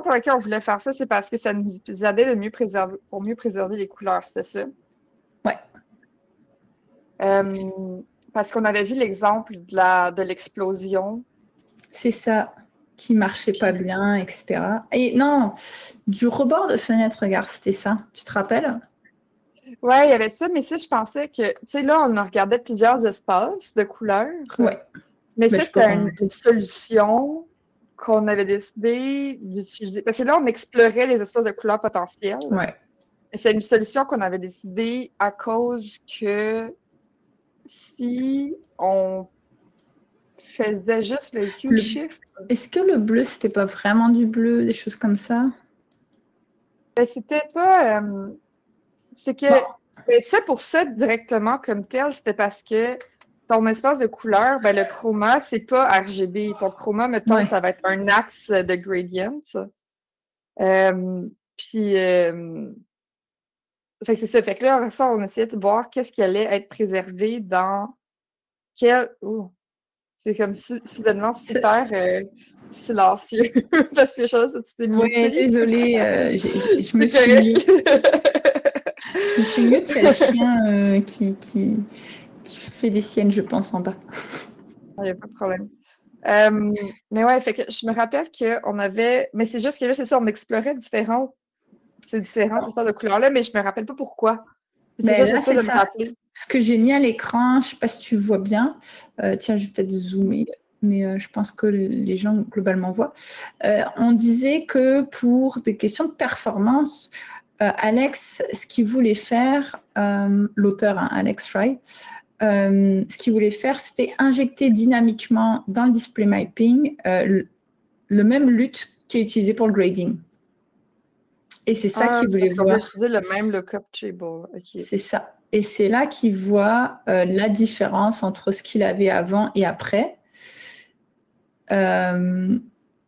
pour laquelle on voulait faire ça, c'est parce que ça nous aidait de mieux préserver, pour mieux préserver les couleurs, c'était ça? Ouais. Euh, parce qu'on avait vu l'exemple de la de l'explosion. C'est ça, qui marchait pas bien, etc. Et non, du rebord de fenêtre, regarde, c'était ça. Tu te rappelles? Ouais, il y avait ça, mais ça, je pensais que, tu sais, là, on regardait plusieurs espaces de couleurs. Ouais. Mais ça, c'était une, solution qu'on avait décidé d'utiliser. Parce que là, on explorait les espaces de couleurs potentielles. Ouais. Et c'est une solution qu'on avait décidé à cause que si on faisait juste le Q shift. Est-ce que le bleu, c'était pas vraiment du bleu, des choses comme ça? Ben, c'était pas. Euh, c'est que. Ben, ça, pour ça, directement comme tel, c'était parce que ton espace de couleur, ben, le chroma, c'est pas RGB. Ton chroma, mettons, ça va être un axe de gradient. Euh, puis, euh, fait que c'est ça. Fait que là, ça, on essayait de voir qu'est-ce qui allait être préservé dans quel. c'est comme soudainement super euh, silencieux. Parce que je sais tu t'es Oui, désolée, euh, je me suis mis. je suis mis, c'est le chien euh, qui, qui, qui, fait des siennes, je pense, en bas. Il n'y a pas de problème. Euh, mais ouais, fait que je me rappelle qu'on avait. Mais c'est juste que là, c'est ça, on explorait différents c'est différent, cette histoire de couleur-là, mais je me rappelle pas pourquoi. Mais ça, de ça. Ce que j'ai mis à l'écran, je sais pas si tu vois bien. Euh, tiens, je vais peut-être zoomer, mais euh, je pense que les gens globalement voient. On disait que pour des questions de performance, Alex, ce qu'il voulait faire, l'auteur hein, Alex Fry, ce qu'il voulait faire, c'était injecter dynamiquement dans le display mapping le, le même lutte qui est utilisé pour le grading. Et c'est ça ah, qu'il voulait voir. utiliser le même lookup table. C'est ça. Et c'est là qu'il voit euh, la différence entre ce qu'il avait avant et après. Euh,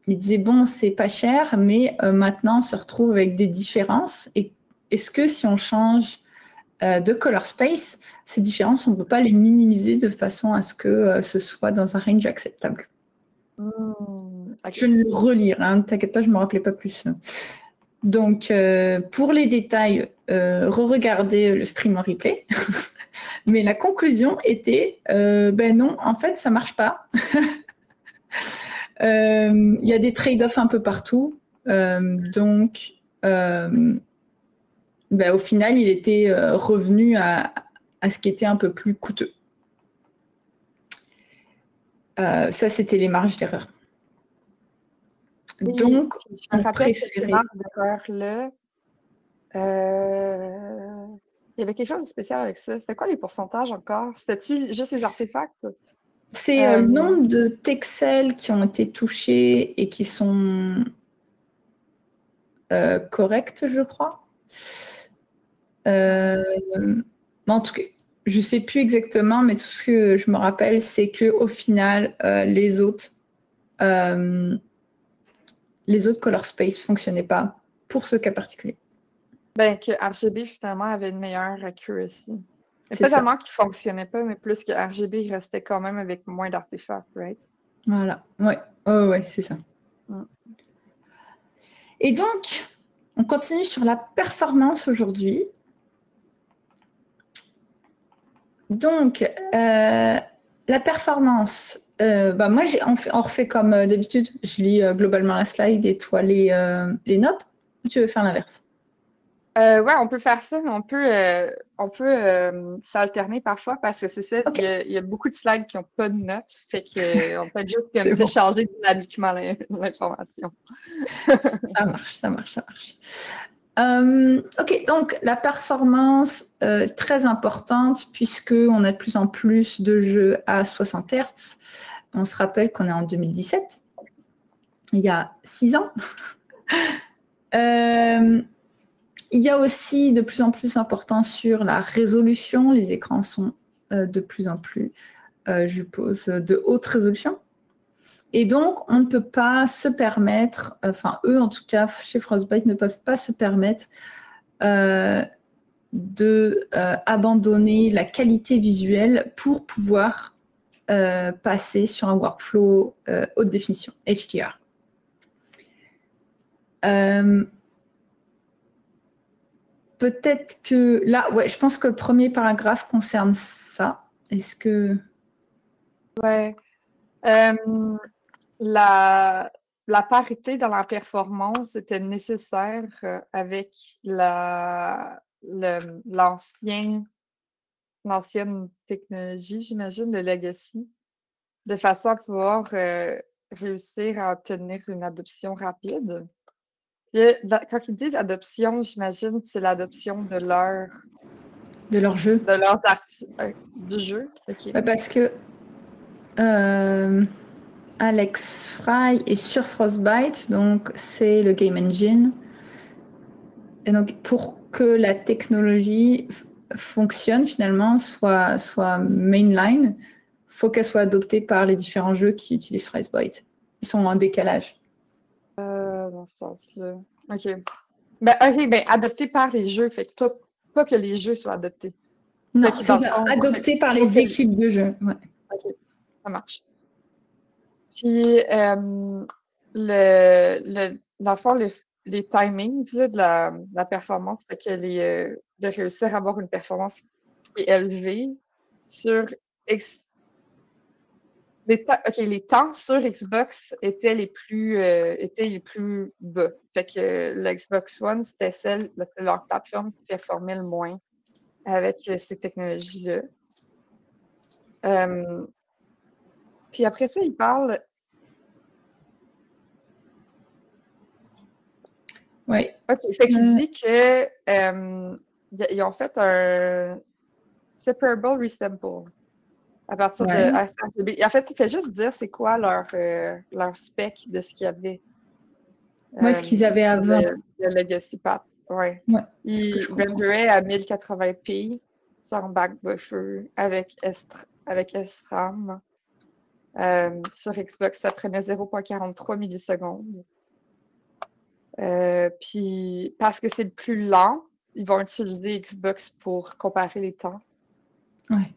il disait bon, c'est pas cher, mais euh, maintenant on se retrouve avec des différences. Et est-ce que si on change de color space, ces différences, on ne peut pas les minimiser de façon à ce que ce soit dans un range acceptable hmm, Je vais le relire, hein, ne t'inquiète pas, je ne me rappelais pas plus. Donc, euh, pour les détails, euh, re-regardez le stream en replay. Mais la conclusion était, euh, ben non, en fait, ça marche pas. Il y a des trade-offs un peu partout. donc, ben, au final, il était revenu à, à, ce qui était un peu plus coûteux. ça, c'était les marges d'erreur. Donc, rappelle là, euh, il y avait quelque chose de spécial avec ça. C'était quoi les pourcentages encore? C'était-tu juste les artefacts? C'est euh, le euh, nombre de texels qui ont été touchés et qui sont corrects, je crois. En tout cas, je ne sais plus exactement, mais tout ce que je me rappelle, c'est qu'au final, les autres les autres color space ne fonctionnaient pas pour ce cas particulier. Ben, que RGB finalement avait une meilleure accuracy. C'est pas tellement qu'il ne fonctionnait pas, mais plus que RGB restait quand même avec moins d'artefacts, right? Voilà, ouais, oh, ouais, c'est ça. Et donc, on continue sur la performance aujourd'hui. Donc, euh, la performance, euh, bah moi, on, on, refait comme euh, d'habitude. Je lis euh, globalement la slide et toi les, les notes. Ou tu veux faire l'inverse? Ouais, on peut faire ça. On peut, on peut s'alterner parfois parce que c'est ça. Il, y a, beaucoup de slides qui n'ont pas de notes. Fait qu'on peut juste comme, changer dynamiquement l'information. ça marche, ça marche, ça marche. Euh, ok, donc la performance euh, très importante puisque on a de plus en plus de jeux à 60 Hz. On se rappelle qu'on est en 2017, il y a six ans. Euh, il y a aussi de plus en plus important sur la résolution. Les écrans sont de plus en plus, je pose, de haute résolution. Et donc, on ne peut pas se permettre, enfin eux en tout cas, chez Frostbite, ne peuvent pas se permettre euh, euh, la qualité visuelle pour pouvoir euh, passer sur un workflow haute définition, HDR. Euh, peut-être que là, ouais, je pense que le premier paragraphe concerne ça. Est-ce que. Ouais. Euh, la, la parité dans la performance était nécessaire euh, avec la, l'ancien, l'ancienne technologie, j'imagine, le legacy, de façon à pouvoir euh, réussir à obtenir une adoption rapide. quand ils disent adoption, j'imagine que c'est l'adoption de leur de leur jeu. De leur euh, du jeu. parce que Alex Fry est sur Frostbite, donc c'est le game engine. Et donc pour que la technologie fonctionne finalement, soit, soit mainline, faut qu'elle soit adoptée par les différents jeux qui utilisent Frostbite. Ils sont en décalage. Euh, dans ce sens-là. OK. Ben, OK, ben, adopté par les jeux, fait que pas, que les jeux soient adoptés. Non, c'est ça, adopté par les équipes de jeux. Ouais. OK, ça marche. Puis, euh, dans le fond, les, timings de, la, la, performance, que les, euh, de réussir à avoir une performance élevée sur X. Les, les temps sur Xbox étaient les plus euh, étaient les plus bas. Fait que l'Xbox One, c'était celle, leur plateforme qui performait le moins avec ces technologies-là. Puis après ça, il parle. Oui. OK. Fait qu'il euh. dit que euh, ils ont fait un separable resample à partir de. En fait, il fait juste dire c'est quoi leur, euh, leur spec de ce qu'il y avait. Moi, ce qu'ils avaient avant. Le, Legacy Path. Ouais. ouais ils rendraient à 1080p sur un back buffer avec, avec SRAM. Euh, sur Xbox, ça prenait 0.43 millisecondes. Euh, puis, parce que c'est le plus lent, ils vont utiliser Xbox pour comparer les temps. Ouais.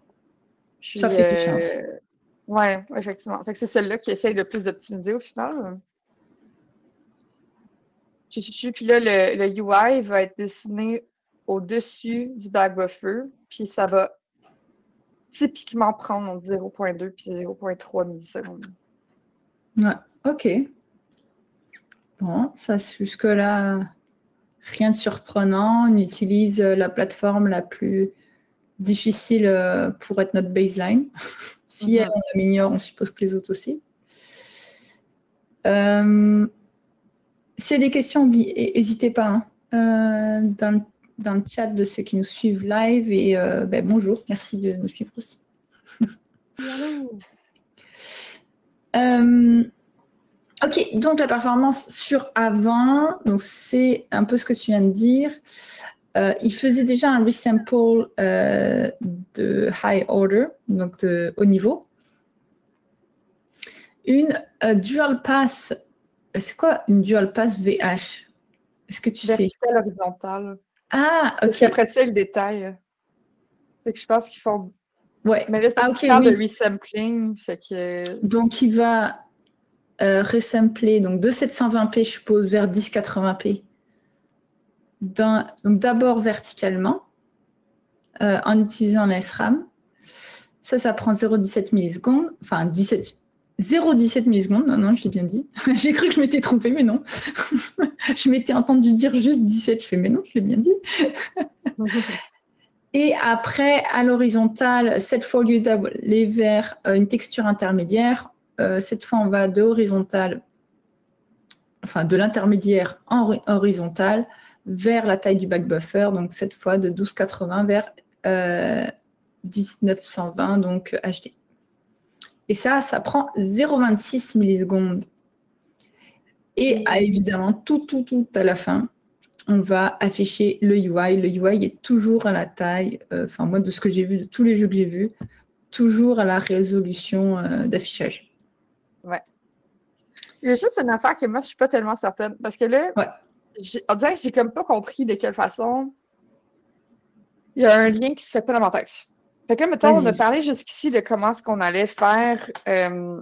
ça fait plus chance. Euh, ouais, effectivement. Fait que c'est celle-là qui essaye le plus d'optimiser au final. Puis là, le, le, UI va être dessiné au-dessus du buffer, puis ça va typiquement prendre entre 0.2 puis 0.3 millisecondes. Ouais, ok. Bon, ça jusque-là, rien de surprenant. On utilise euh, la plateforme la plus difficile euh, pour être notre baseline. si mhm. elle améliore, on suppose que les autres aussi. Euh, S'il y a des questions, n'hésitez pas. Hein. dans le dans le chat de ceux qui nous suivent live. Et euh, ben, bonjour, merci de nous suivre aussi. euh, ok, donc la performance sur avant, donc c'est un peu ce que tu viens de dire. Euh, il faisait déjà un resample euh, de high order, donc de haut niveau. Une dual pass, c'est quoi une dual pass VH Est-ce que tu sais? Horizontale. Ah, ok. après ça, le détail, c'est que je pense qu'ils font. Ouais. Mais là, ah, okay, de resampling. Fait que... Donc, il va euh, resampler donc, de 720p, je suppose, vers 1080p. Donc, d'abord verticalement, euh, en utilisant la SRAM. Ça, ça prend 0,17 millisecondes. Enfin, 17, 0,17 millisecondes, non, non, je l'ai bien dit. J'ai cru que je m'étais trompée, mais non. je m'étais entendu dire juste 17, je fais, mais non, je l'ai bien dit. Et après, à l'horizontale, cette fois, au lieu d'aller vers euh, une texture intermédiaire, euh, cette fois, on va de horizontal, enfin de l'intermédiaire en horizontal vers la taille du back buffer, donc cette fois de 1280 vers 1920, euh, donc HD. Et ça, ça prend 0,26 millisecondes. Et évidemment, tout, tout, tout à la fin, on va afficher le UI. Le UI est toujours à la taille, euh, enfin moi de ce que j'ai vu, de tous les jeux que j'ai vus, toujours à la résolution euh, d'affichage. Ouais. Il y a juste une affaire que moi, je suis pas tellement certaine. Parce que là, on dirait que j'ai comme pas compris de quelle façon il y a un lien qui se fait pas dans ma tête. Fait que, mettons, on a parlé jusqu'ici de comment est-ce qu'on allait faire euh,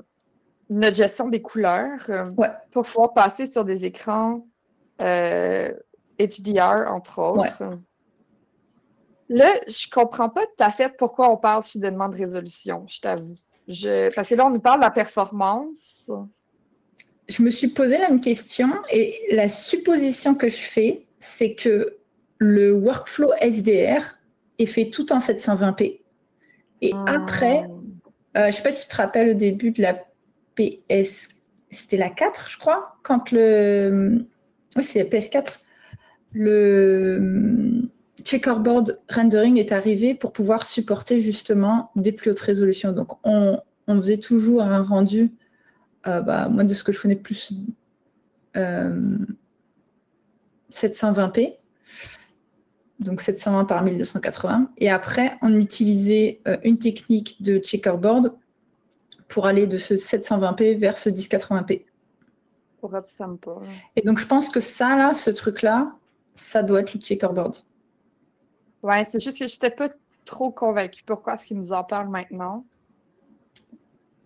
notre gestion des couleurs euh, pour pouvoir passer sur des écrans HDR, entre autres. Là, je comprends pas tout à fait pourquoi on parle soudainement de résolution, je t'avoue. Je... Parce que là, on nous parle de la performance. Je me suis posé la même question et la supposition que je fais, c'est que le workflow SDR est fait tout en 720p. Et ah. après, euh, je ne sais pas si tu te rappelles au début de la PS, c'était la 4, je crois, quand le. Oui, c'est la PS4. Le checkerboard rendering est arrivé pour pouvoir supporter justement des plus hautes résolutions. Donc, on, faisait toujours un rendu, euh, bah, moi de ce que je connais plus, 720p. Donc 720 par 1280. Et après, on utilisait euh, une technique de checkerboard pour aller de ce 720p vers ce 1080p. Pour simple. Et donc, je pense que ça, là, ce truc-là, ça doit être le checkerboard. Ouais, c'est juste que je n'étais pas trop convaincue pourquoi est-ce qu'il nous en parle maintenant?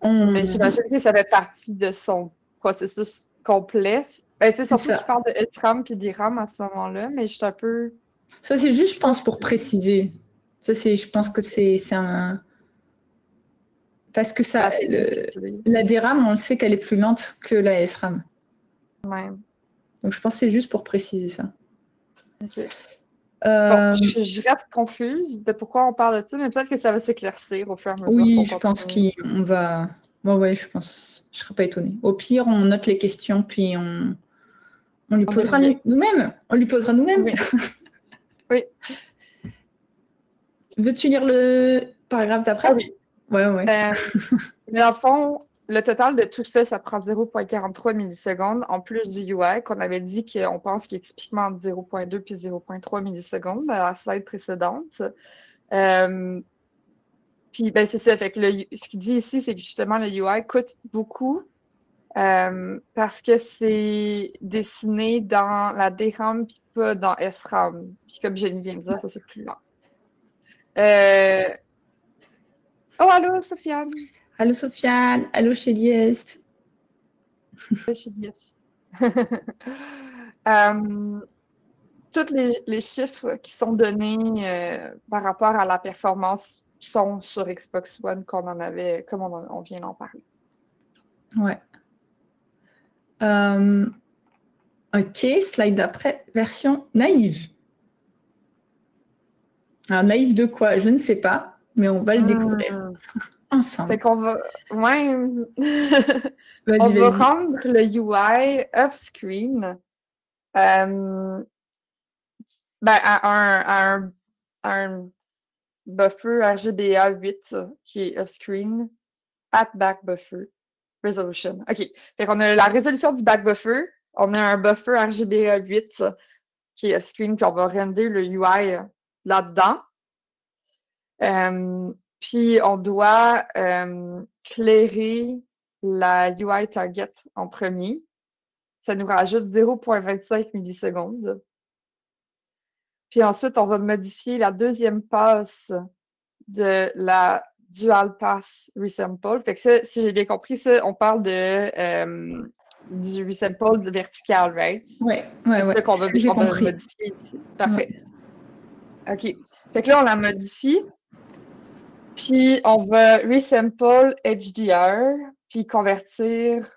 Mais j'imagine que ça fait partie de son processus complet. Ben, surtout qu'il parle de SRAM et d'IRAM à ce moment-là, mais je suis un peu. Ça, c'est juste, je pense, pour préciser. Ça, c'est, je pense que c'est, un. Parce que ça, la DRAM, on le sait qu'elle est plus lente que la SRAM. Ouais. Donc, je pense que c'est juste pour préciser ça. Euh, je, reste confuse de pourquoi on parle de ça, mais peut-être que ça va s'éclaircir au fur et à mesure. Oui, je pense qu'on va. Bon, ouais, je pense. Je ne serais pas étonnée. Au pire, on note les questions, puis on, on lui posera nous-mêmes. On lui posera nous-mêmes. Oui. Veux-tu lire le paragraphe d'après? Ah Oui. Ouais, ouais. Euh, mais en fond, le total de tout ça, ça prend 0,43 millisecondes en plus du UI qu'on avait dit qu'on pense qu'il est typiquement entre 0,2 puis 0,3 millisecondes à la slide précédente. Euh, puis ben, c'est ça. Fait que ce qu'il dit ici, c'est que justement le UI coûte beaucoup euh, parce que c'est dessiné dans la DRAM puis pas dans SRAM. Puis comme Jenny vient de dire, ça c'est plus lent. Euh... Oh, allô, Sofiane! Allô Sofiane, allô Chélieste. euh, tous les, chiffres qui sont donnés euh, par rapport à la performance sont sur Xbox One qu'on en avait, comme on, vient d'en parler. Ouais. Euh, ok, slide d'après, version naïve. Alors, naïve de quoi? Je ne sais pas, mais on va le découvrir. Hmm ensemble. qu'on va. Ouais. on va rendre le UI off-screen euh, ben, à, un, un, buffer RGBA 8 qui est off-screen at back buffer resolution. OK. Fait qu'on a la résolution du back buffer. On a un buffer RGBA 8 qui est off-screen, puis on va render le UI là-dedans. Euh, puis on doit euh, clairer la UI target en premier. Ça nous rajoute 0.25 millisecondes. Puis ensuite, on va modifier la deuxième passe de la dual pass resample. Fait que ça, si j'ai bien compris, ça, on parle de euh, du resample vertical, right? Oui, oui, oui. C'est ça qu'on va, modifier ici. Parfait. OK. Fait que là, on la modifie. Puis on va resample HDR, puis convertir.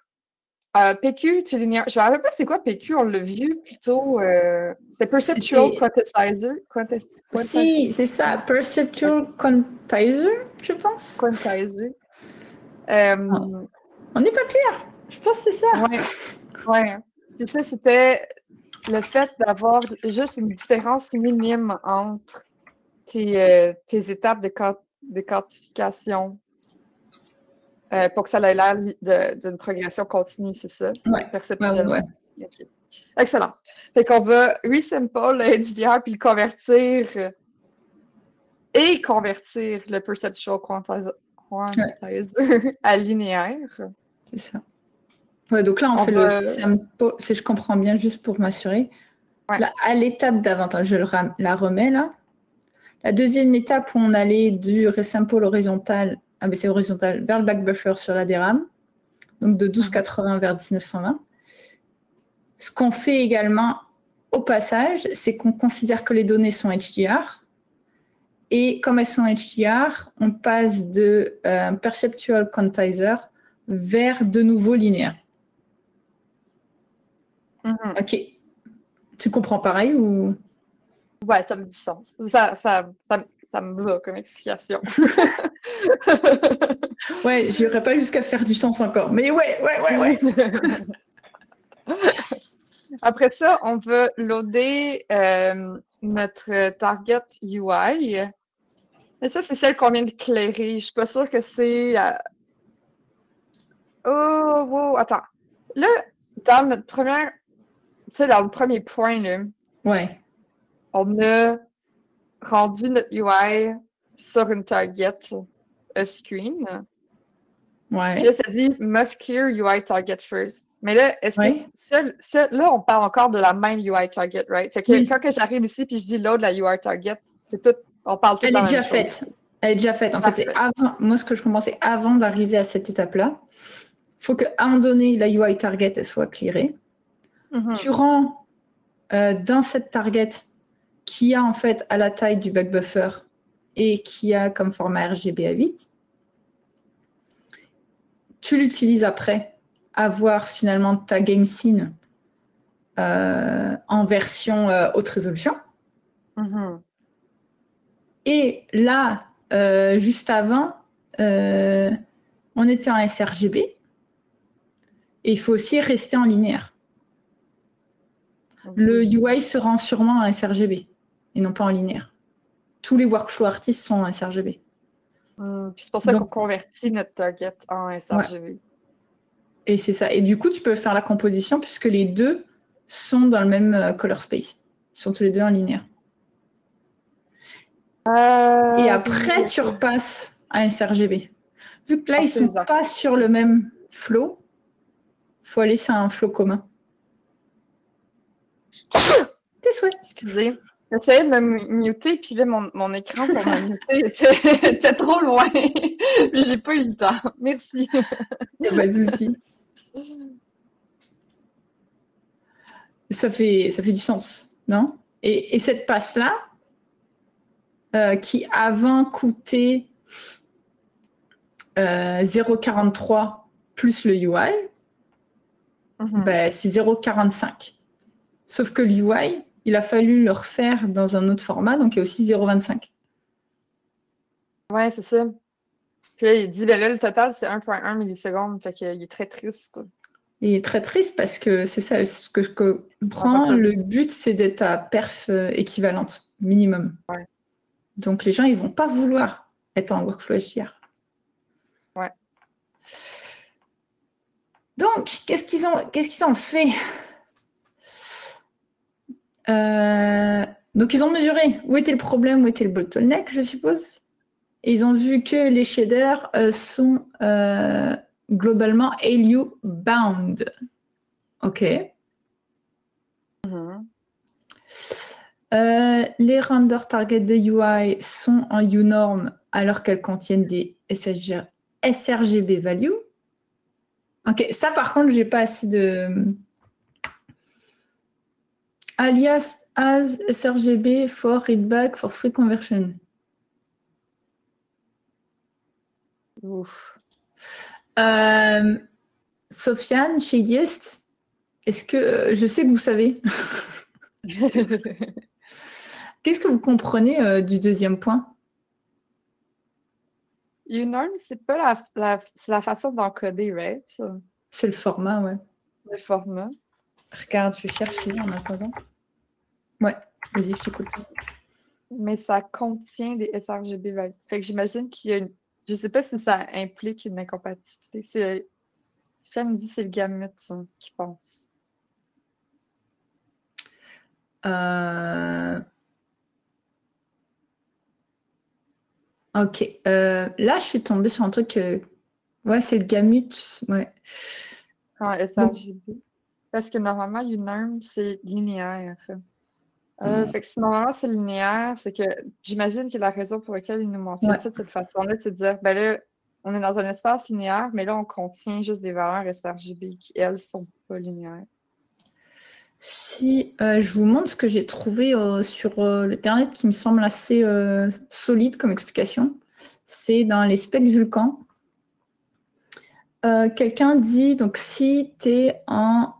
Euh, PQ, tu linéaire. Je ne me rappelle pas c'est quoi PQ, on l'a vu plutôt. Euh, c'est Perceptual Quantizer. Si, c'est ça, Perceptual Quantizer, je pense. Quantizer. Euh, on n'est pas clair. Je pense que c'est ça. Oui. Ouais. Ça, c'était le fait d'avoir juste une différence minime entre tes, euh, tes étapes de, de quantification euh, pour que ça ait l'air d'une progression continue, c'est ça? Oui. Ouais, Excellent. Fait qu'on va resample le HDR puis le convertir et convertir le perceptual quantizer, à linéaire. C'est ça. Ouais, donc là, on, fait le sample, si je comprends bien, juste pour m'assurer. à l'étape d'avant, je la remets là. La deuxième étape où on allait du resample horizontal, ah ben, c'est horizontal, vers le back buffer sur la DRAM, donc de 1280 vers 1920. ce qu'on fait également au passage, c'est qu'on considère que les données sont HDR. Et comme elles sont HDR, on passe de euh, perceptual quantizer vers de nouveau linéaire. Mhm. Ok. Tu comprends pareil ou? Ouais, ça me du sens. Ça, ça, ça, ça me va comme explication. ouais, j'irai pas jusqu'à faire du sens encore. Mais ouais, ouais, ouais, ouais. Après ça, on veut loader euh, notre target UI. Et ça, c'est celle qu'on vient de clairer. Je suis pas sûre que c'est. euh, Oh, wow, attends. Là, dans notre première. Tu sais, dans le premier point, là, Ouais. on a rendu notre UI sur une target off-screen. Puis Ouais. là, ça dit must clear UI target first. Mais là, est-ce Ouais. que ça- là, on parle encore de la même UI target, right? Fait que Oui. quand que j'arrive ici puis je dis load la UI target, c'est tout, on parle tout Elle est déjà chose. faite. Elle est déjà faite. En fait, c'est Parfait. avant. Moi, ce que je c'est avant d'arriver à cette étape-là. Il faut qu'à un moment donné, la UI target elle soit clearée. Mhm. Tu rends euh, dans cette target qui a en fait à la taille du back buffer et qui a comme format RGB à 8. Tu l'utilises après avoir finalement ta game scene euh, en version euh, haute résolution. Mhm. Et là, euh, juste avant, on était en sRGB. Et il faut aussi rester en linéaire. Le UI se rend sûrement en sRGB et non pas en linéaire. Tous les workflow artistes sont en sRGB. Puis c'est pour ça qu'on convertit notre target en sRGB. Et c'est ça. Et du coup, tu peux faire la composition puisque les deux sont dans le même euh, color space. Ils sont tous les deux en linéaire. Euh, Et après, tu repasses à sRGB. Vu que là, Ah, ils c'est sont pas sur le même flow, faut aller sur un flow commun. Tes souhaits. Excusez. J'essayais de me muter, puis là, mon, mon écran pour me muter était, était trop loin. Puis j'ai pas eu le temps. Merci. Pas de souci. Ça fait, ça fait du sens, non? Et, et cette passe-là, euh, qui avant coûtait euh, 0,43 plus le UI, Mhm. ben, c'est 0,45. Sauf que l'UI, il a fallu le refaire dans un autre format, donc il y a aussi 0,25. Ouais, c'est ça. Puis là, il dit, ben là, le total, c'est 1.1 millisecondes. Fait qu'il est très triste. Il est très triste parce que c'est ça ce que je comprends. Le but, c'est d'être à perf euh, équivalente, minimum. Ouais. Donc les gens, ils vont pas vouloir être en workflow HDR. Ouais. Donc, qu'est-ce qu'ils ont, qu'est-ce qu'ils ont fait? Euh, Donc, ils ont mesuré où était le problème, où était le bottleneck, je suppose. Et ils ont vu que les shaders euh, sont euh, globalement ALU bound. OK. Mhm. Les render target de UI sont en UNorm alors qu'elles contiennent des SRG sRGB value. Ok, ça par contre, j'ai pas assez de. Alias as sRGB for readback for free conversion. Ouf. Euh, Sofiane, chez Diest, est-ce que euh, je sais que vous savez Qu'est-ce que vous comprenez euh, du deuxième point? Unorm, c'est pas la, la, c'est la façon d'encoder, right? C'est le format, ouais. Le format. Regarde, je cherche en attendant. Ouais, vas-y, je t'écoute. Mais ça contient des sRGB values. Fait que j'imagine qu'il y a une. Je sais pas si ça implique une incompatibilité. C'est. Sofiane me dit que c'est le gamut qui pense. Euh, Ok. euh, là, je suis tombée sur un truc. euh, Ouais, c'est le gamut. Ouais. En sRGB. Parce que normalement, Unorm, c'est linéaire. Euh, Mm. Fait que si normalement c'est linéaire, c'est que j'imagine que la raison pour laquelle ils nous mentionnent Ouais. ça de cette façon-là, c'est de dire, ben là, on est dans un espace linéaire, mais là, on contient juste des valeurs sRGB qui, elles, sont pas linéaires. Si je vous montre ce que j'ai trouvé sur l'internet qui me semble assez solide comme explication, c'est dans les specs Vulcan. Quelqu'un dit donc si tu es en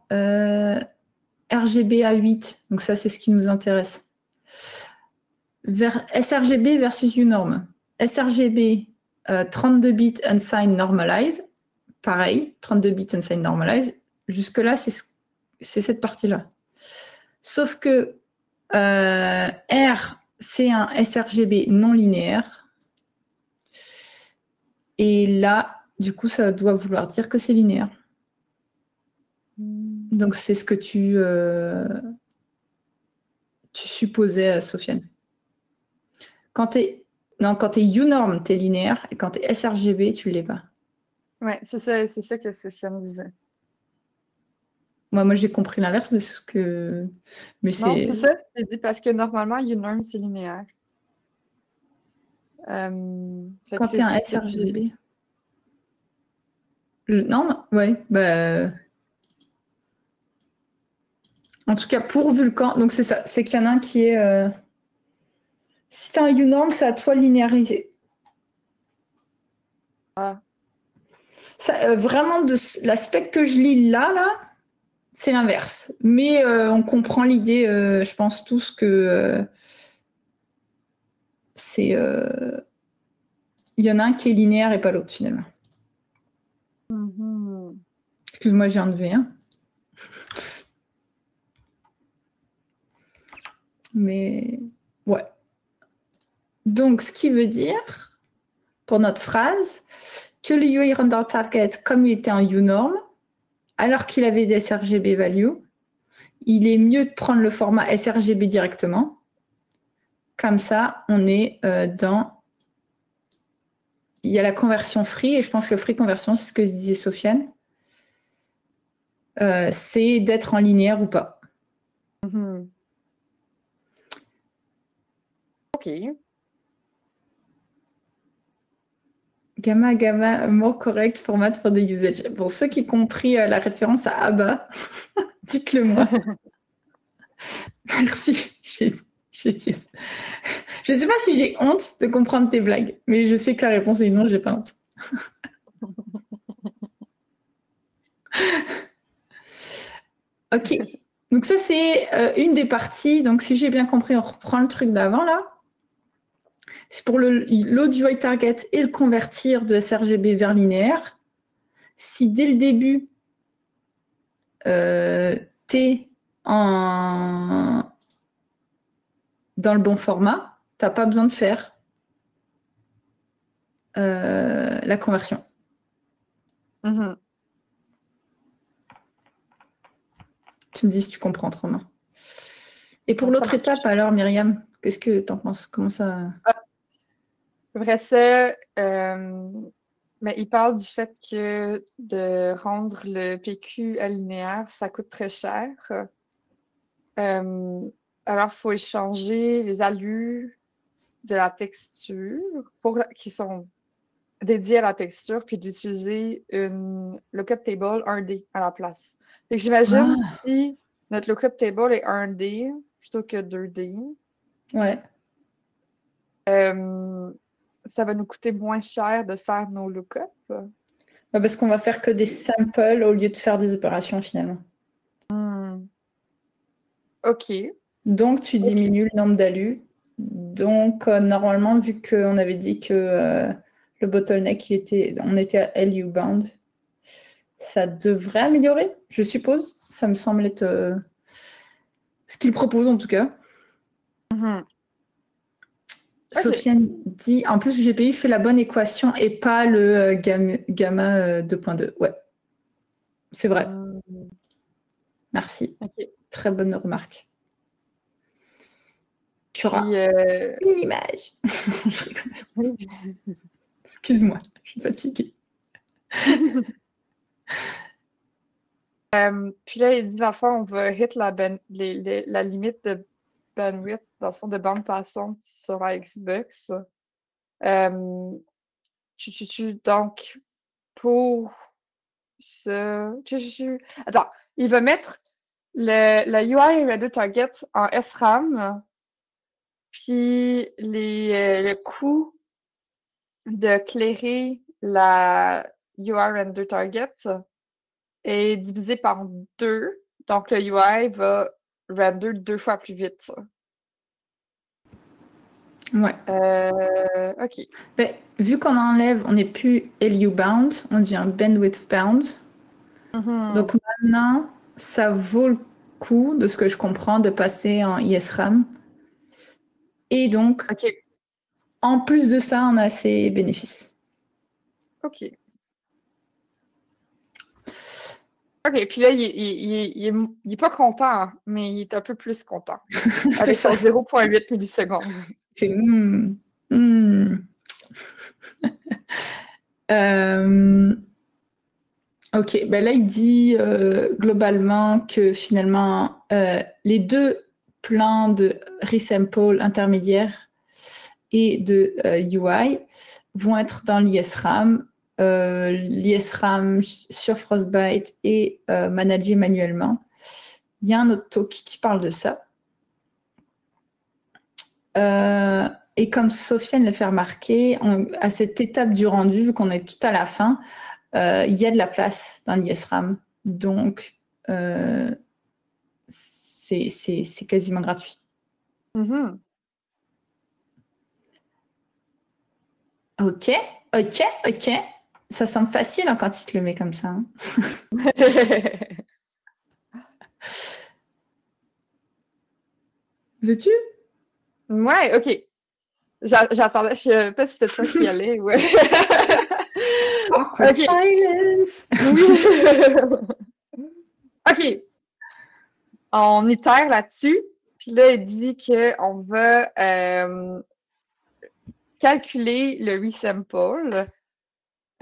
RGB A8, donc ça c'est ce qui nous intéresse. Vers sRGB versus UNorm. sRGB 32 bits unsigned normalize, pareil, 32 bits unsigned normalize. Jusque-là, c'est cette partie-là. Sauf que euh, R, c'est un sRGB non linéaire. Et là, du coup, ça doit vouloir dire que c'est linéaire. Hmm. Donc, c'est ce que tu, euh, tu supposais, Sofiane. Quand tu es, non, quand es UNorm, tu es linéaire. Et quand tu es sRGB, tu ne l'es pas. Ouais, c'est ça, ça que Sofiane disait. Moi, moi j'ai compris l'inverse de ce que. Mais c'est. Non, c'est ça. J'ai dit parce que normalement, UNorm, c'est linéaire. Euh, Quand tu es un sRGB. Non, ouais. Bah... En tout cas, pour Vulcan, donc c'est ça. C'est qu'il y en a un qui est. Euh... Si tu as un UNorm, c'est à toi de linéariser. Ah. Ça, euh, vraiment, de l'aspect que je lis là, là, c'est l'inverse. Mais euh, on comprend l'idée, je pense tous que c'est. Il y en a un qui est linéaire et pas l'autre finalement. Mm-hmm. Excuse-moi, j'ai enlevé un. Mais ouais. Donc, ce qui veut dire, pour notre phrase, que le UI render target, comme il était en UNorm, alors qu'il avait des sRGB value, il est mieux de prendre le format sRGB directement. Comme ça, on est euh, dans. Il y a la conversion free, et je pense que free conversion, c'est ce que disait Sofiane. Euh, c'est d'être en linéaire ou pas. Mm-hmm. Gamma, gamma, more correct format for the usage. Pour ceux qui ont compris euh, la référence à ABBA, dites-le moi. Merci. Je ne sais pas si j'ai honte de comprendre tes blagues, mais je sais que la réponse est non, j'ai pas honte. ok. Donc ça, c'est euh, une des parties. Donc si j'ai bien compris, on reprend le truc d'avant là c'est pour l'audio target et le convertir de sRGB vers linéaire. Si dès le début, euh, tu es dans le bon format, tu n'as pas besoin de faire euh, la conversion. Mm-hmm. Tu me dis si tu comprends autrement. Et pour l'autre étape, alors, Myriam, qu'est-ce que tu en penses? Comment ça? Après ça, euh, mais il parle du fait que de rendre le PQ à linéaire, ça coûte très cher. Euh, alors, il faut échanger les allures de la texture pour, qui sont dédiés à la texture, puis d'utiliser une lookup table 1D à la place. j'imagine ah. si notre lookup table est 1D plutôt que 2D. Ouais. Euh, ça va nous coûter moins cher de faire nos lookups? parce qu'on va faire que des samples au lieu de faire des opérations finalement. Hmm. Ok. Donc tu diminues le nombre d'alus. Donc euh, normalement, vu qu'on avait dit que euh, le bottleneck, était, on était à LU bound, ça devrait améliorer, je suppose. Ça me semble être euh, ce qu'il propose en tout cas. Hmm. Sofiane dit, en plus, le GPU fait la bonne équation et pas le euh, gamma 2.2. Euh, ouais, c'est vrai. Euh. Merci. Très bonne remarque. Tu auras une image. Excuse-moi, je suis fatiguée. puis là, il dit, la fois, on va hit la, ben, la limite de bandwidth, de bande passante sur Xbox. Euh, donc, pour ce. Attends, il va mettre le, UI Render Target en SRAM, puis euh, le coût de clairer la UI Render Target est divisé par deux. Donc, le UI va render deux fois plus vite. Ouais. Euh, OK. Ben, vu qu'on enlève, on n'est plus LU bound, on devient bandwidth bound. Mhm. Donc maintenant, ça vaut le coup, de ce que je comprends, de passer en ISRAM. Et donc, en plus de ça, on a ses bénéfices. OK. OK, puis là, il, il, il, est, il, est, pas content, mais il est un peu plus content. Avec son 0.8 millisecondes. Hmm, hmm. euh, ok, ben là, il dit euh, globalement que finalement, euh, les deux plans de resample intermédiaire et de UI vont être dans l'ISRAM euh, l'ISRAM sur Frostbite et euh, manager manuellement. Il y a un autre talk qui parle de ça. Euh, et comme Sofiane l'a fait remarquer, à cette étape du rendu, vu qu'on est tout à la fin, il y a de la place dans l'ISRAM. Donc, c'est quasiment gratuit. Mm-hmm. Ok, ok, ok. Ça semble facile hein, quand il te le met comme ça. Hein. Veux-tu? Ouais, ok. J'en parlais, je sais pas si c'était toi qui allais. Ouais. Awkward silence! Oui. ok. On itère là-dessus. Puis là, il dit qu'on va euh, calculer le resample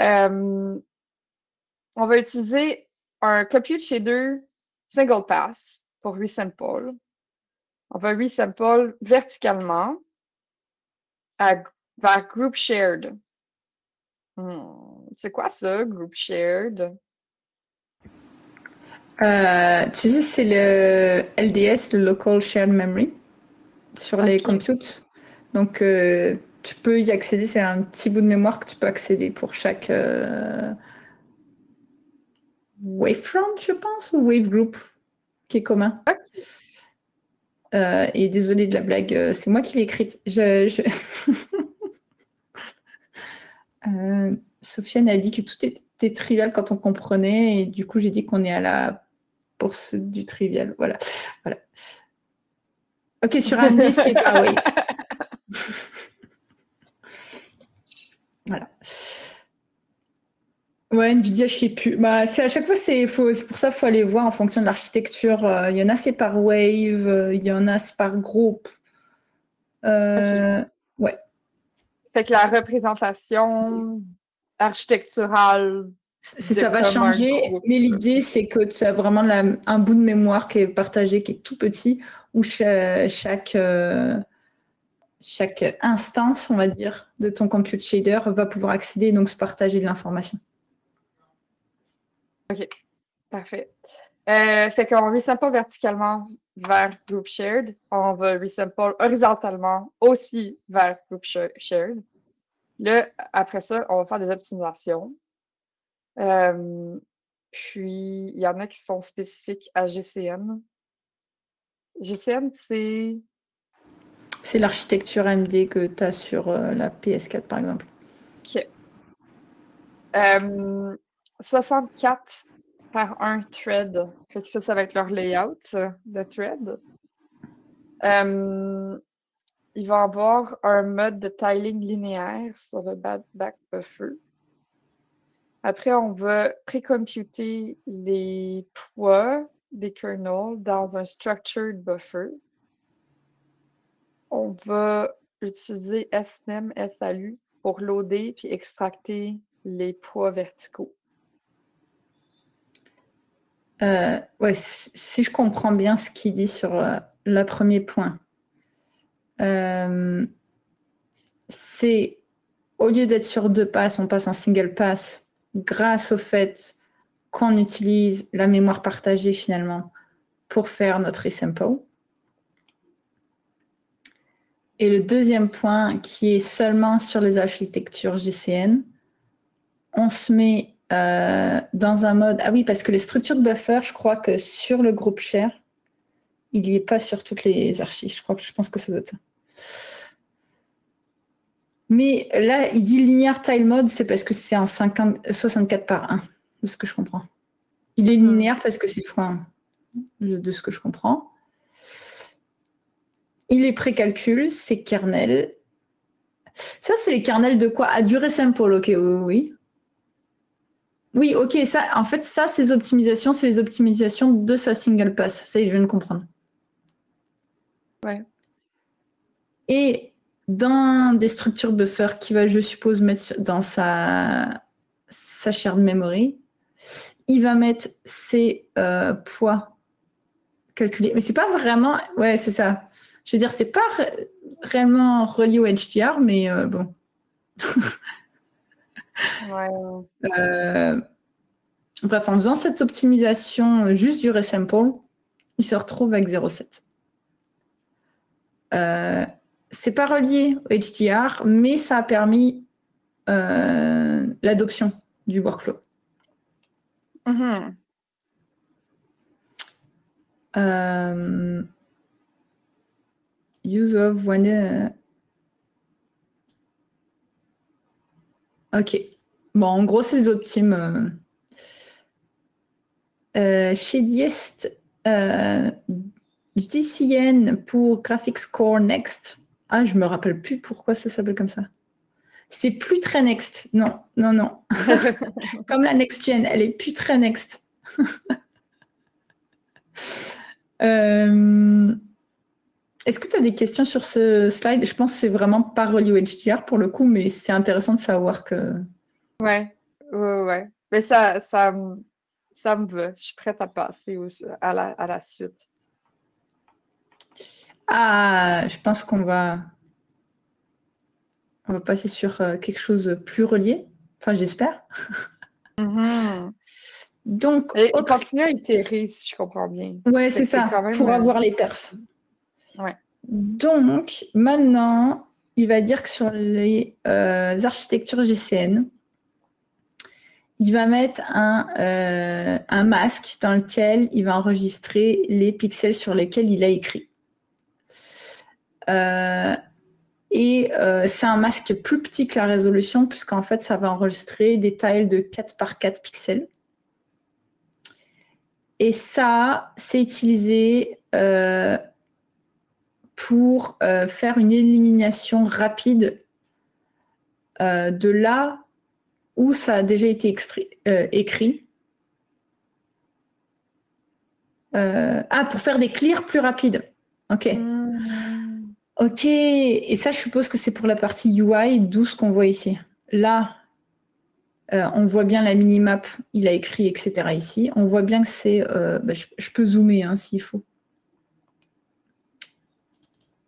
euh, on va utiliser un compute shader single pass pour resample. On va resample verticalement vers group shared. Hmm, c'est quoi ça, group shared? Euh, tu sais, c'est le LDS, le Local Shared Memory, sur les computes. Donc, euh, tu peux y accéder. C'est un petit bout de mémoire que tu peux accéder pour chaque euh, wavefront, je pense, ou wave group, qui est commun. Euh, et désolé de la blague, euh, c'est moi qui l'ai écrite. Je, Sofiane a dit que tout était trivial quand on comprenait, et du coup, j'ai dit qu'on est à la bourse du trivial. Voilà. voilà. Ok, sur un c'est pas wave. Voilà. Ouais, Nvidia, je sais plus. Bah, c'est à chaque fois, c'est pour ça qu'il faut aller voir en fonction de l'architecture. Euh, il y en a, c'est par wave, euh, il y en a, c'est par groupe. Euh, ouais. Fait que la représentation architecturale. C'est ça va changer, mais l'idée, c'est que tu as vraiment un bout de mémoire qui est partagé, qui est tout petit, où chaque chaque instance, on va dire, de ton compute shader va pouvoir accéder et donc se partager de l'information. OK, parfait. Euh, fait qu'on resample verticalement vers group shared. On va resample horizontalement aussi vers group shared. Là, après ça, on va faire des optimisations. Euh, puis, il y en a qui sont spécifiques à GCN. GCN, c'est c'est l'architecture AMD que tu as sur euh, la PS4, par exemple. OK. 64 euh, par un thread. Fait que ça, ça va être leur layout de thread. Euh, il va avoir un mode de tiling linéaire sur le back buffer. Après, on va précomputer les poids des kernels dans un structured buffer on va utiliser SNEM, SALU pour loader puis extracter les poids verticaux. Euh, ouais, si je comprends bien ce qu'il dit sur euh, le premier point, euh, c'est au lieu d'être sur deux passes, on passe en single pass grâce au fait qu'on utilise la mémoire partagée finalement pour faire notre resample. Et le deuxième point qui est seulement sur les architectures GCN, on se met euh, dans un mode. Ah oui, parce que les structures de buffer, je crois que sur le groupe share, il n'y est pas sur toutes les archives. Je crois que je pense que ça doit être ça. Mais là, il dit linéaire tile mode, c'est parce que c'est en 64 par 1, de ce que je comprends. Il est hmm. linéaire parce que c'est fois 1, de ce que je comprends. Il est précalcul, c'est kernel. Ça, c'est les kernels de quoi? À durée simple, ok, oui. Oui, ok, ça, en fait, ça, ces optimisations, c'est les optimisations de sa single pass. Ça, je viens de comprendre. Ouais. Et dans des structures buffer qui va, je suppose, mettre dans sa, sa shared memory, il va mettre ses euh, poids calculés. Mais c'est pas vraiment. Ouais, c'est ça. Je veux dire, c'est pas réellement relié au HDR, mais euh, bon. Euh, bref, en faisant cette optimisation juste du resample, il se retrouve avec 0,7. Euh, c'est pas relié au HDR, mais ça a permis euh, l'adoption du workflow. Mm-hmm. Use of one. Euh, ok. Bon, en gros, c'est optimes. Euh, chez Diest, euh, JCN pour Graphics Core Next. Ah, je me rappelle plus pourquoi ça s'appelle comme ça. C'est plus très Next. Non, non, non. comme la Next Gen, elle est plus très Next. euh, est-ce que tu as des questions sur ce slide? Je pense que c'est vraiment pas relié au HDR pour le coup, mais c'est intéressant de savoir que. Ouais, ouais, ouais. Mais ça, ça, ça me veut. Je suis prête à passer à, la, à la suite. Ah, je pense qu'on va. On va passer sur euh, quelque chose de plus relié. Enfin, j'espère. Mm-hmm. Donc, Et continue à itérer si je comprends bien. Ouais, c'est ça, pour euh, avoir les perfs. Donc, maintenant, il va dire que sur les euh, architectures GCN, il va mettre un, euh, un, masque dans lequel il va enregistrer les pixels sur lesquels il a écrit. Euh, et c'est un masque plus petit que la résolution, puisqu'en fait, ça va enregistrer des tiles de 4 par 4 pixels. Et ça, c'est utilisé pour euh, faire une élimination rapide euh, de là où ça a déjà été euh, écrit. ah, pour faire des clears plus rapides. Ok. Hmm. Ok. Et ça, je suppose que c'est pour la partie UI, d'où ce qu'on voit ici. Là, on voit bien la minimap, il a écrit, etc. ici. On voit bien que c'est. Bah, je, peux zoomer hein, s'il faut.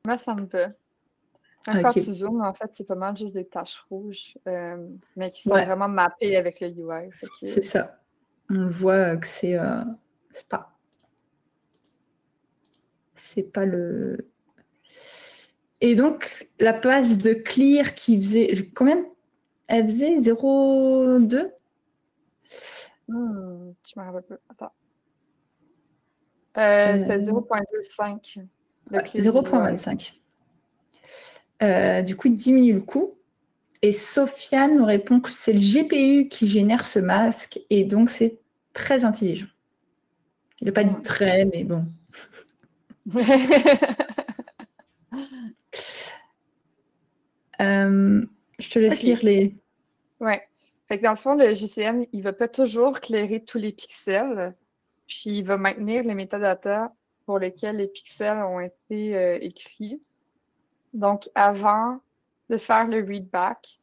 Moi, ça me peut. Quand tu zoomes, en fait, c'est pas mal juste des taches rouges, euh, mais qui sont vraiment mappées avec le UI. C'est ça. On voit que c'est euh, pas. C'est pas le. Et donc, la passe de clear qui faisait. Combien Elle faisait? 0,2 hmm, Je me rappelle plus. Attends. Euh, C'était 0,25. 0,25. Euh, du coup, il diminue le coût. Et Sofiane nous répond que c'est le GPU qui génère ce masque et donc c'est très intelligent. Il n'a pas dit très, mais bon. Euh, je te laisse lire les. Ouais. Fait que dans le fond, le GCN, il ne va pas toujours clairer tous les pixels, puis il va maintenir les métadatas pour lesquels les pixels ont été euh, écrits. Donc, avant de faire le readback,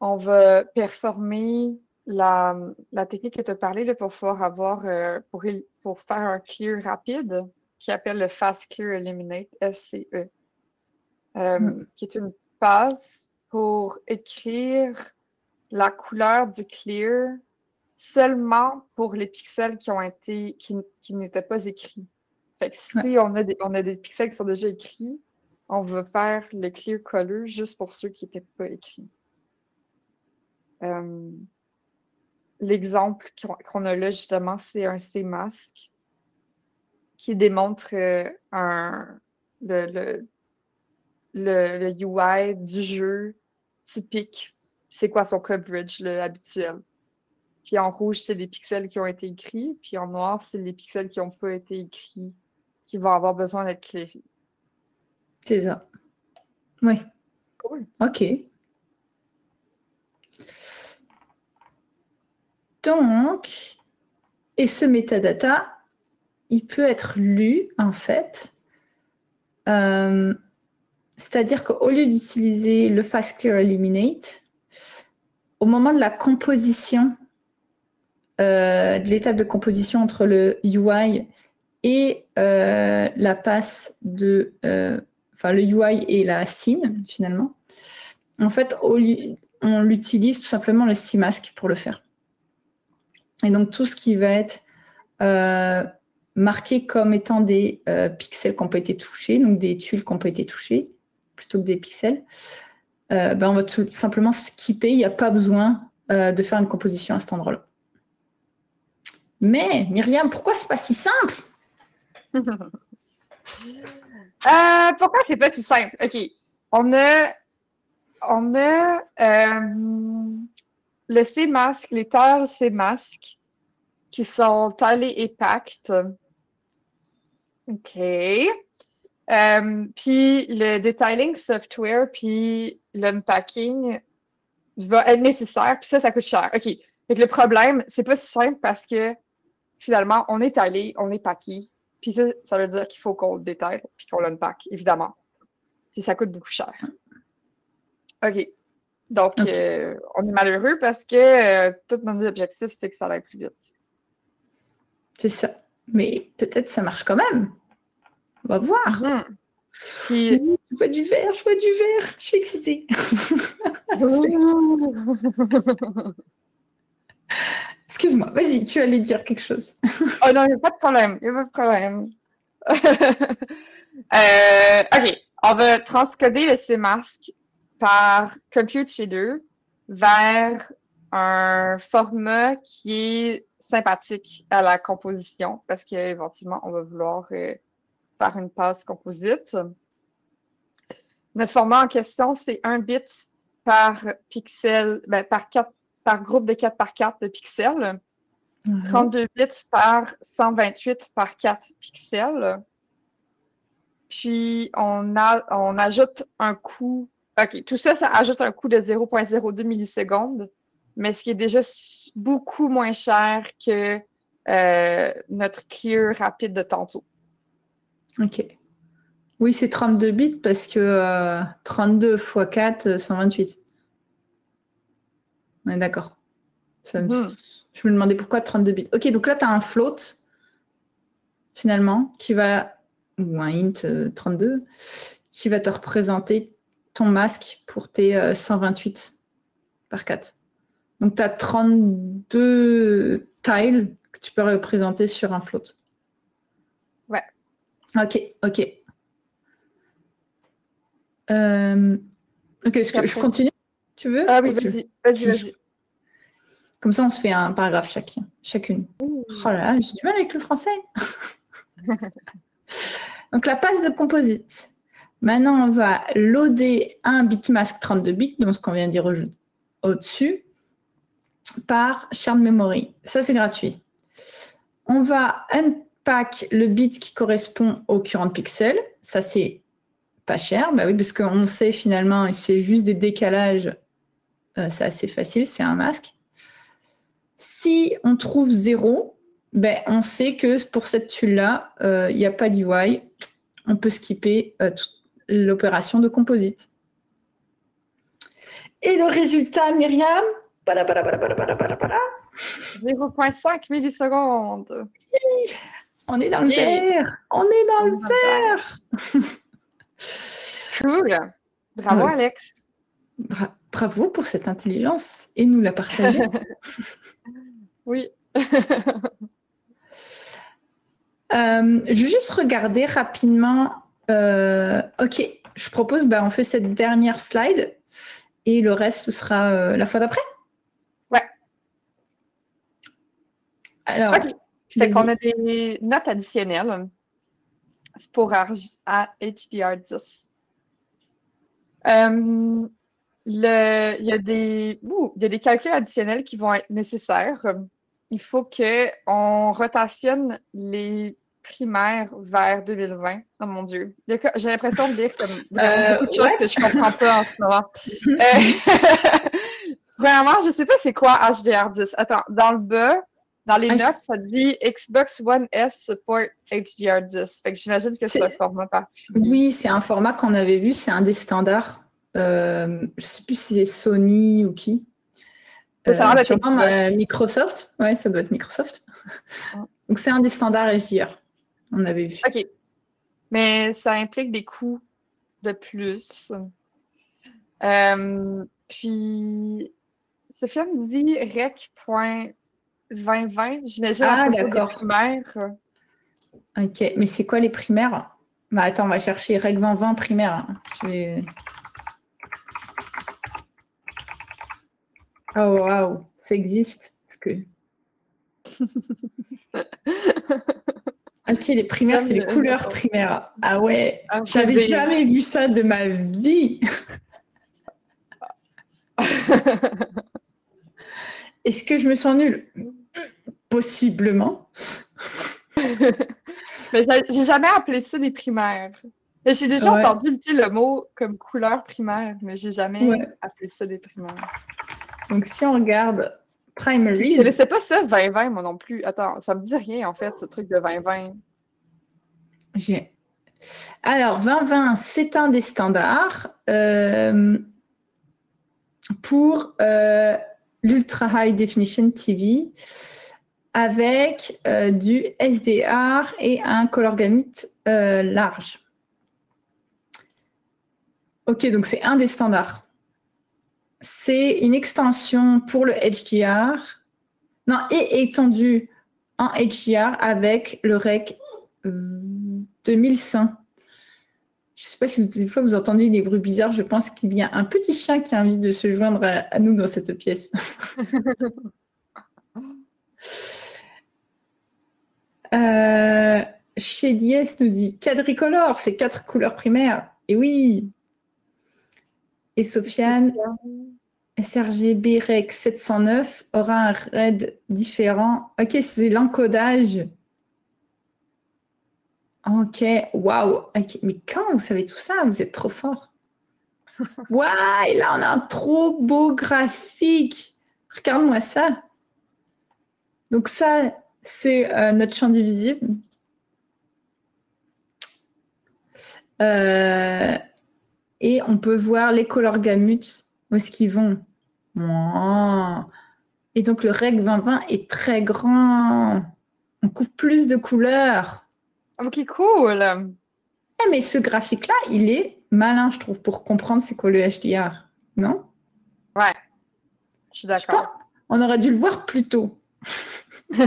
on va performer la, technique que tu as parlé pour pouvoir avoir, euh, pour, pour, faire un clear rapide qui appelle le Fast Clear Eliminate, FCE, euh, hmm. qui est une passe pour écrire la couleur du clear seulement pour les pixels qui ont été qui, qui n'étaient pas écrits. Fait que si on, a des, on a des pixels qui sont déjà écrits, on va faire le clear color juste pour ceux qui n'étaient pas écrits. Euh, l'exemple qu'on a là, justement, c'est un C-mask qui démontre euh, un, le, le, UI du jeu typique. C'est quoi son coverage le habituel? Puis en rouge, c'est les pixels qui ont été écrits. Puis en noir, c'est les pixels qui n'ont pas été écrits, qui vont avoir besoin d'être clarifiés. C'est ça. Oui. Cool. OK. Donc, et ce metadata, il peut être lu, en fait. Euh, c'est-à-dire qu'au lieu d'utiliser le fast clear eliminate, au moment de la composition, euh, de l'étape de composition entre le UI et euh, la passe de, enfin le UI et la scene finalement, en fait, on l'utilise tout simplement le CMask pour le faire. Et donc tout ce qui va être euh, marqué comme étant des euh, pixels qui n'ont pas été touchés, donc des tuiles qui n'ont pas été touchées, plutôt que des pixels, euh, ben on va tout simplement skipper. Il n'y a pas besoin de faire une composition à cet endroit-là. Mais Myriam, pourquoi c'est pas si simple? Pourquoi c'est pas si simple? Ok, on a, on a le C-masque, les terres C-masques qui sont talés et pactes. OK. Euh, puis le detailing software, puis l'unpacking va être nécessaire, puis ça, ça coûte cher. OK. Le problème, c'est pas si simple parce que finalement, on est allé, on est packé, puis ça, ça veut dire qu'il faut qu'on le détaille, puis qu'on l'unpack, évidemment. Puis ça coûte beaucoup cher. OK. Donc, euh, on est malheureux parce que euh, tout notre objectif, c'est que ça aille plus vite. C'est ça. Mais peut-être ça marche quand même. On va voir. Mhm. Je vois du vert, je vois du vert. Je suis excitée. Excuse-moi, vas-y, tu allais dire quelque chose. oh non, il n'y a pas de problème. Il n'y a pas de problème. Euh, OK, on va transcoder le C-Mask par Compute Shader vers un format qui est sympathique à la composition parce qu'éventuellement, on va vouloir euh, faire une passe composite. Notre format en question, c'est un bit par pixel, ben, par, par groupe de 4 par 4 de pixels. 32 bits par 128 par 4 pixels. Puis, on, a, on ajoute un coût OK, tout ça, ça ajoute un coût de 0,02 millisecondes, mais ce qui est déjà beaucoup moins cher que euh, notre clear rapide de tantôt. OK. Oui, c'est 32 bits parce que 32 x 4, 128. On est d'accord. Mhm. Je me demandais pourquoi 32 bits. Ok, donc là, tu as un float, finalement, qui va, ou un int 32, euh, qui va te représenter ton masque pour tes 128 euh, par 4. Donc, tu as 32 tiles que tu peux représenter sur un float. Ouais. Ok, ok. Euh, ok, est-ce que je continue? Tu veux? Ah oui, vas-y, vas-y, vas-y. Comme ça, on se fait un paragraphe chacun, chacune. Oh là là, j'ai du mal avec le français. Donc, la passe de composite. Maintenant, on va loader un bitmask 32 bits, donc ce qu'on vient de dire au-dessus, par shared memory. Ça, c'est gratuit. On va unpack le bit qui correspond au current pixel. Ça, c'est pas cher. Bah oui, parce qu'on sait finalement, c'est juste des décalages. Euh, c'est assez facile, c'est un masque. Si on trouve zéro, ben, on sait que pour cette tuile-là, euh, il n'y a pas d'UI. On peut skipper euh, l'opération de composite. Et le résultat, Myriam? 0,5 millisecondes. On est dans le vert. On est dans le vert. cool. Bravo, Alex. Bravo pour cette intelligence et nous la partager. oui. Euh, je vais juste regarder rapidement. Euh, ok, je propose, bah, on fait cette dernière slide et le reste, ce sera euh, la fois d'après. Ouais. Alors. Ok. Fait qu'on a des notes additionnelles pour HDR10. Euh, le, il, y a des, il y a des calculs additionnels qui vont être nécessaires. Il faut qu'on rotationne les primaires vers 2020. Oh mon Dieu. J'ai l'impression de dire comme euh, beaucoup de choses que je comprends pas en ce moment. Vraiment, euh, je sais pas c'est quoi HDR10. Attends, dans le bas, dans les notes, ça dit Xbox One S support HDR10. Fait que j'imagine que c'est un format particulier. Oui, c'est un format qu'on avait vu, c'est un des standards. Euh, je sais plus si c'est Sony ou qui. Euh, euh, Microsoft. Ouais, ça doit être Microsoft. Donc c'est un des standards HDR. On avait vu. OK. Mais ça implique des coûts de plus. Euh, puis, Sofiane dit rec.2020. J'imagine ah, d'accord. primaires. OK. Mais c'est quoi les primaires? Bah, attends, on va chercher rec 2020 primaire. Je vais... Oh, waouh, ça existe. Parce que... ok, les primaires, c'est les couleurs primaires. Ah ouais, ah, j'avais jamais vu ça de ma vie. Est-ce que je me sens nulle? Possiblement. Mais j'ai jamais appelé ça des primaires. J'ai déjà entendu le mot comme couleur primaire, mais j'ai jamais appelé ça des primaires. Donc, si on regarde primary. Je ne connaissais pas ça 2020, moi non plus. Attends, ça me dit rien, en fait, ce truc de 2020. J'ai. Alors, 2020, c'est un des standards euh, pour euh, l'Ultra High Definition TV avec euh, du SDR et un color gamut large. Ok, donc c'est un des standards c'est une extension pour le HDR. Non, et étendu en HDR avec le REC 2100. Je ne sais pas si des fois vous entendez des bruits bizarres. Je pense qu'il y a un petit chat qui a envie de se joindre à, nous dans cette pièce. euh, chez Dies nous dit quadricolore, c'est quatre couleurs primaires. Et oui. Et Sofiane. sRGB REC 709 aura un RAID différent. Ok, c'est l'encodage. Ok, waouh. Mais quand vous savez tout ça? Vous êtes trop fort. Waouh, là on a un trop beau graphique. Regarde-moi ça. Donc ça, c'est euh, notre champ divisible. Euh, et on peut voir les couleurs gamut, où est-ce qu'ils vont. Et donc le REG 2020 est très grand. On couvre plus de couleurs. Ok, cool. Eh, mais ce graphique-là, il est malin, je trouve, pour comprendre c'est quoi le HDR. Non? Ouais, je suis d'accord. On aurait dû le voir plus tôt.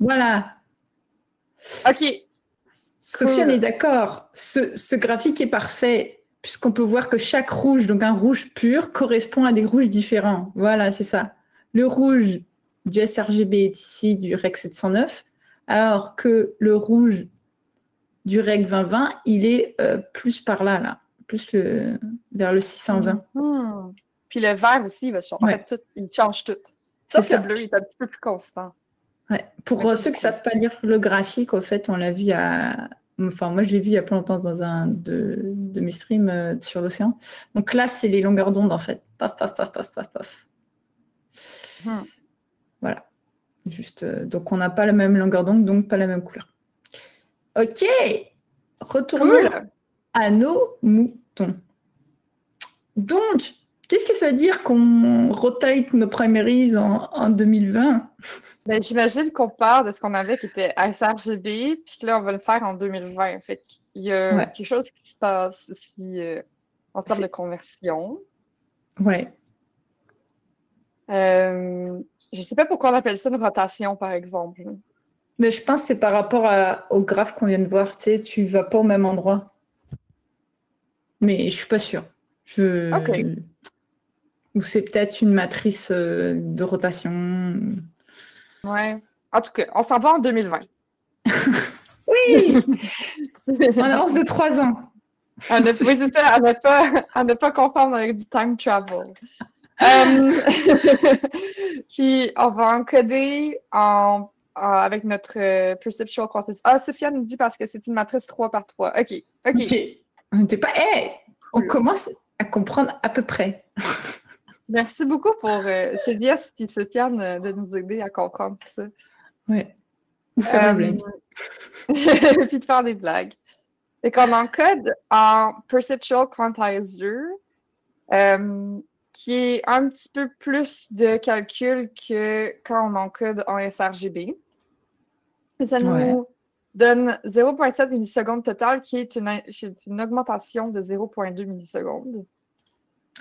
voilà. Ok. Sofiane est d'accord. Ce, ce, graphique est parfait puisqu'on peut voir que chaque rouge, donc un rouge pur, correspond à des rouges différents. Voilà, c'est ça. Le rouge du sRGB est ici du REC 709, alors que le rouge du REC 2020, il est euh, plus par là, là, plus vers le 620. Mhm. Puis le vert aussi, il, va changer, tout, il change tout. Ça, c'est bleu, il est un petit peu plus constant. Pour ceux qui ne savent pas lire le graphique, au fait, on l'a vu à, Enfin, moi, j'ai vu il y a pas longtemps dans un de, mes streams euh, sur l'océan. Donc là, c'est les longueurs d'onde, en fait. Paf, paf, paf, paf, paf, paf. Hmm. Voilà. Juste, euh, donc, on n'a pas la même longueur d'onde, donc pas la même couleur. OK. Retournons à nos moutons. Donc, Qu'est-ce que ça veut dire qu'on rotate nos primaries en, 2020 ben, J'imagine qu'on part de ce qu'on avait qui était sRGB, puis là, on va le faire en 2020. Fait qu'il y a quelque chose qui se passe ici euh, en termes de conversion. Ouais. Euh, je ne sais pas pourquoi on appelle ça une rotation, par exemple. Mais je pense que c'est par rapport au graphe qu'on vient de voir. Tu sais, tu vas pas au même endroit. Mais je suis pas sûre. Je... Ok. Ou c'est peut-être une matrice euh, de rotation. Ouais. En tout cas, on s'en va en 2020. oui! on avance de trois ans. On oui, c'est ça. On n'est pas, pas conforme avec du time travel. Euh, puis, on va encoder en, avec notre euh, perceptual quantity. Ah, Sophia nous dit parce que c'est une matrice 3 par 3. OK. OK. okay. On n'était pas. Hey, on commence à comprendre à peu près. Merci beaucoup pour euh, Dias et Sofiane euh, de nous aider à comprendre ça. Oui. Ou faire des blagues. puis de faire des blagues. Et qu'on encode en Perceptual Quantizer, euh, qui est un petit peu plus de calcul que quand on encode en sRGB. Et ça nous donne 0,7 millisecondes total, qui est une, une augmentation de 0,2 millisecondes.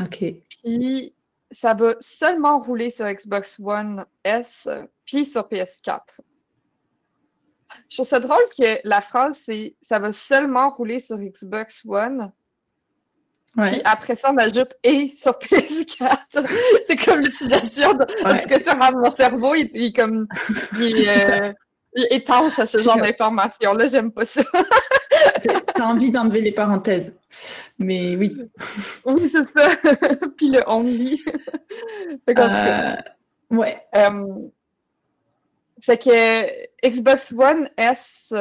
OK. Puis ça va seulement rouler sur Xbox One S puis sur PS4. Je trouve ça drôle que la phrase c'est ça va seulement rouler sur Xbox One. Puis après ça, on ajoute et sur PS4. c'est comme l'utilisation de. En tout cas, ça mon cerveau, il, est comme. Il, euh, il étanche à ce genre d'informations-là. J'aime pas ça. T'as envie d'enlever les parenthèses. Mais oui. Oui, c'est ça. Puis le only. euh, ouais. Euh, fait que Xbox One S,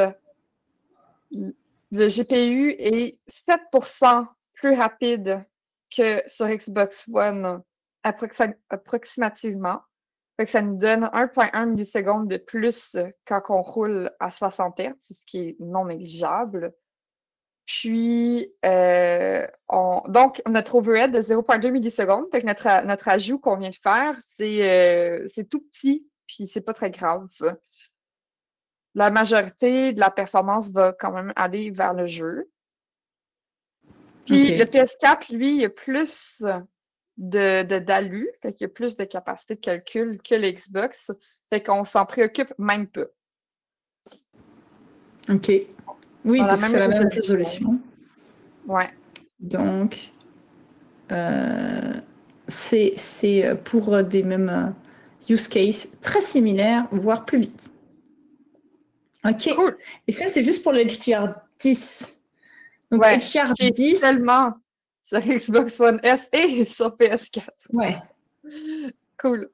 le GPU est 7% plus rapide que sur Xbox One approximativement. Fait que ça nous donne 1.1 millisecondes de plus quand on roule à 60 Hz, ce qui est non négligeable. Puis, euh, on, donc, notre overhead de 0.2 millisecondes, fait que notre, notre ajout qu'on vient de faire, c'est euh, tout petit, puis c'est pas très grave. La majorité de la performance va quand même aller vers le jeu. Puis le PS4, lui, il a plus de, de DALU, fait qu'il y a plus de capacité de calcul que l'Xbox, fait qu'on s'en préoccupe même pas. OK. Oui, c'est la même résolution. Ouais. Donc, euh, c'est pour des mêmes euh, use cases très similaires, voire plus vite. OK. Cool. Et ça, c'est juste pour le HDR 10. Donc, ouais, HDR 10. Tellement sur Xbox One S et sur PS4. Ouais. Cool.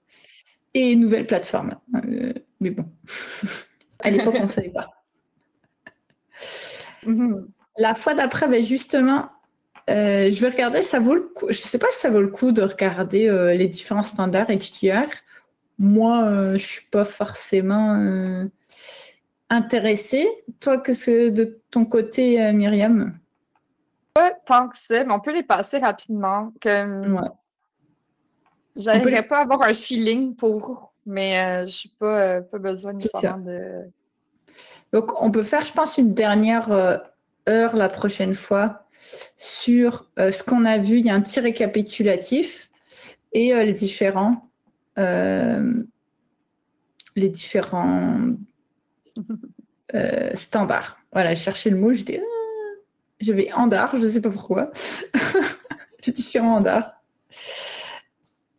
Et nouvelle plateforme. Euh, mais bon, à l'époque, on ne savait pas. Mhm. La fois d'après, ben justement, euh, je vais regarder, ça vaut le coup. Je ne sais pas si ça vaut le coup de regarder euh, les différents standards HDR. Moi, je ne suis pas forcément intéressée. Toi, que c'est de ton côté, Myriam? Pas tant que ça, mais on peut les passer rapidement. Comme... Ouais. Pas avoir un feeling pour, mais euh, je n'ai pas, euh, pas besoin nécessairement de. Donc, on peut faire, je pense, une dernière euh, heure la prochaine fois sur ce qu'on a vu. Il y a un petit récapitulatif et les différents. les différents standards. Voilà, chercher le mot, j'étais j'avais Andar, je ne sais pas pourquoi. les différents Andar.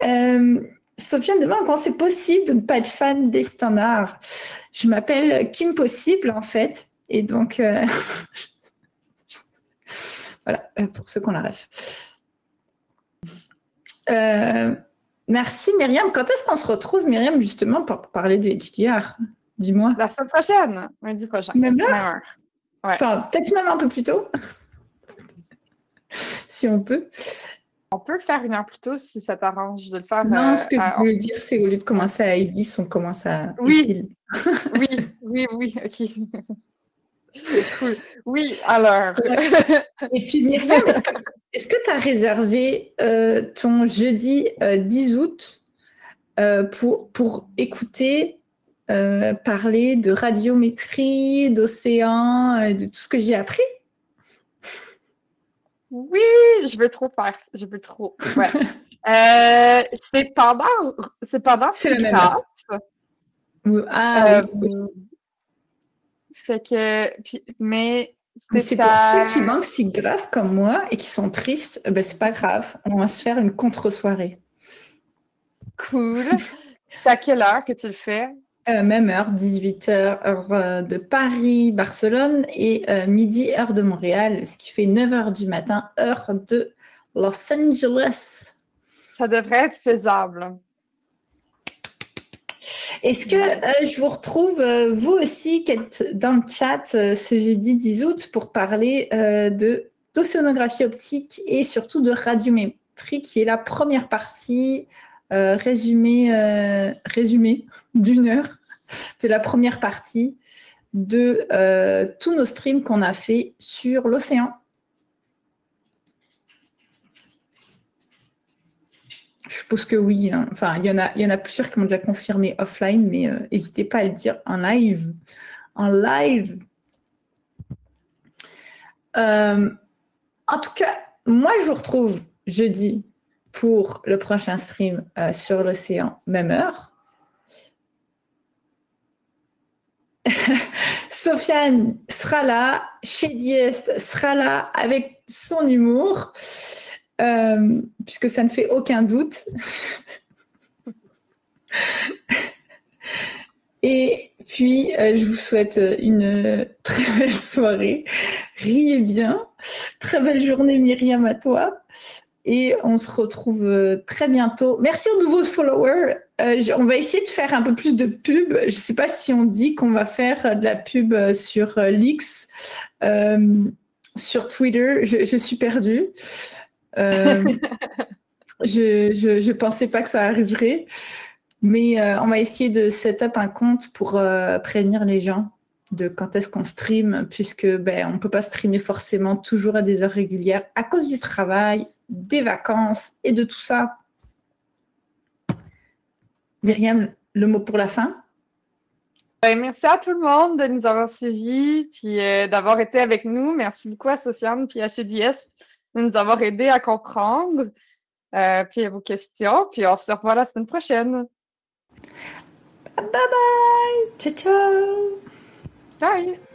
Euh, Sofiane demande comment c'est possible de ne pas être fan des standards. Je m'appelle Kim Possible en fait. Et donc, euh, voilà, euh, pour ceux qu'on la rêve. Euh, merci Myriam. Quand est-ce qu'on se retrouve, Myriam, justement, pour parler de HDR Dis-moi. La semaine prochaine, lundi prochain. Même là Enfin, peut-être même un peu plus tôt. si on peut. On peut faire une heure plus tôt si ça t'arrange de le faire. Non, ce que je voulais dire, c'est au lieu de commencer à 10, on commence à. Oui, oui, oui, oui, ok. cool. Oui, alors. Et puis, Myriam, est-ce que tu as réservé euh, ton jeudi 10 euh, août euh, pour, pour écouter parler de radiométrie, d'océan, de tout ce que j'ai appris oui, je veux trop faire. Je veux trop. Ouais. Euh, c'est pendant, c'est pendant c'est grave. Ah, oui. Euh, fait que, mais c'est pour ceux qui manquent si grave comme moi et qui sont tristes, ben c'est pas grave. On va se faire une contre-soirée. Cool. c'est à quelle heure que tu le fais? Euh, même heure, 18h, heure euh, de Paris, Barcelone et euh, midi, heure de Montréal, ce qui fait 9h du matin, heure de Los Angeles. Ça devrait être faisable. Est-ce que je vous retrouve, vous aussi, qui êtes dans le chat ce jeudi 10 août pour parler de d'océanographie optique et surtout de radiométrie, qui est la première partie résumée, résumée d'une heure. C'est la première partie de euh, tous nos streams qu'on a fait sur l'océan. Je suppose que oui. Hein. Enfin, il y, en a, il y en a plusieurs qui m'ont déjà confirmé offline, mais euh, n'hésitez pas à le dire en live. En live. Euh, en tout cas, moi, je vous retrouve jeudi pour le prochain stream sur l'océan, même heure. Sofiane sera là, chez Diest sera là avec son humour, euh, puisque ça ne fait aucun doute. Et puis, euh, je vous souhaite une très belle soirée. Riez bien. Très belle journée, Myriam, à toi et on se retrouve euh, très bientôt. Merci aux nouveaux followers. Euh, on va essayer de faire un peu plus de pub. Je ne sais pas si on dit qu'on va faire de la pub euh, sur Lix, sur Twitter. Je, suis perdue. je ne pensais pas que ça arriverait. Mais on va essayer de set up un compte pour prévenir les gens de quand est-ce qu'on stream, puisque ben, on ne peut pas streamer forcément toujours à des heures régulières à cause du travail, des vacances et de tout ça. Myriam, le mot pour la fin ben, Merci à tout le monde de nous avoir suivis puis euh, d'avoir été avec nous. Merci beaucoup à Sofiane puis à CDS de nous avoir aidés à comprendre euh, puis à vos questions. Puis on se revoit la semaine prochaine. Bye bye! Ciao, ciao! Bye!